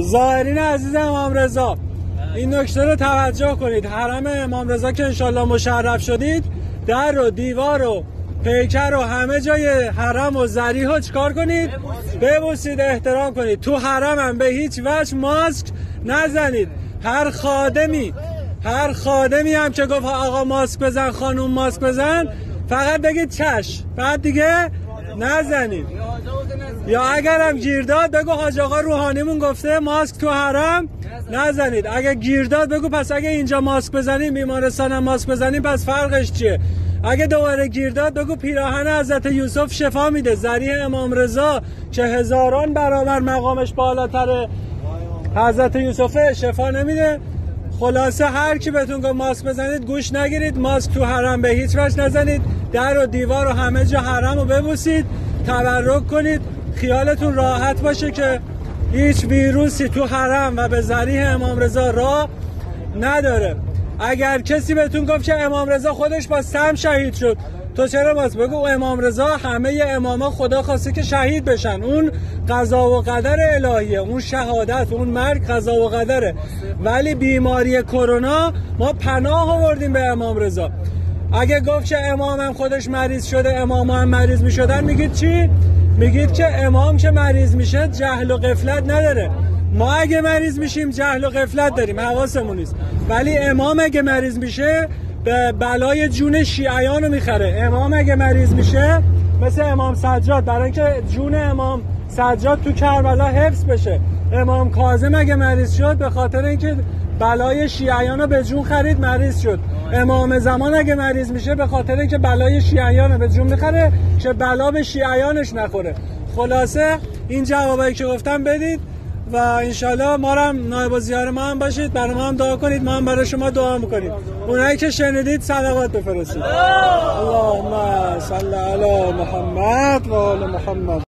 زائرین عزیز امام رضا این نکته رو توجه کنید. حرم امام رضا که انشالله مشرف شدید در و دیوار و پیکر و همه جای حرم و زریح رو چکار کنید؟ ببوسید. احترام کنید. تو حرم هم به هیچ وجه ماسک نزنید. هر خادمی هر خادمی هم که گفت آقا ماسک بزن خانوم ماسک بزن فقط بگید چش. بعد دیگه نزنید یا اگر هم گیر داد بگو حاج آقا روحانیمون گفته ماسک تو حرم. نزنید. اگه گیر داد بگو پس اگه اینجا ماسک بزنیم بیمارستان ماسک بزنیم پس فرقش چیه؟ اگه دوباره گیر داد بگو پیراهن حضرت یوسف شفا میده. ذریع امام رضا که هزاران برابر مقامش بالاتر حضرت یوسف شفا نمیده. خلاصه هر کی بهتون گفت ماسک بزنید گوش نگیرید. ماسک تو حرم به هیچ وجه نزنید. در و دیوار و همه جا حرم رو ببوسید. تبرک کنید. خیالتون راحت باشه که هیچ ویروسی تو حرم و به ذریح امام رضا راه نداره. اگر کسی بهتون گفت که امام رضا خودش با سم شهید شد تو چرا باز بگو امام رضا همه اماما خدا خواسته که شهید بشن. اون قضا و قدر الهیه اون شهادت اون مرگ قضا و قدره. ولی بیماری کرونا ما پناه آوردیم به امام رضا. اگه گفت که امامم خودش مریض شده امام هم مریض می شدن میگید چی؟ میگید که امام که مریض میشه جهل و قفلت نداره. ما اگه مریض میشیم جهل و قفلت داریم. حواسمون نیست. ولی امام اگه مریض میشه به بلای جون شیعیان رو می‌خره. امام اگه مریض میشه مثل امام سجاد برای اینکه جون امام سجاد تو کربلا حفظ بشه. امام کاظم اگه مریض شد به خاطر اینکه بلای شیعیان رو به جون خرید مریض شد. امام زمان اگه مریض میشه به خاطر اینکه بلای شیعیان رو به جون می‌خره که بلا به شیعیانش نخوره. خلاصه این جوابایی که گفتم بدید. و انشالله ما هم نایب و زیار ما هم باشید برای ما هم دعا کنید ما هم برای شما دعا می‌کنید اونایی که شنیدید صلوات بفرستید. اللهم صل علی محمد و آل محمد.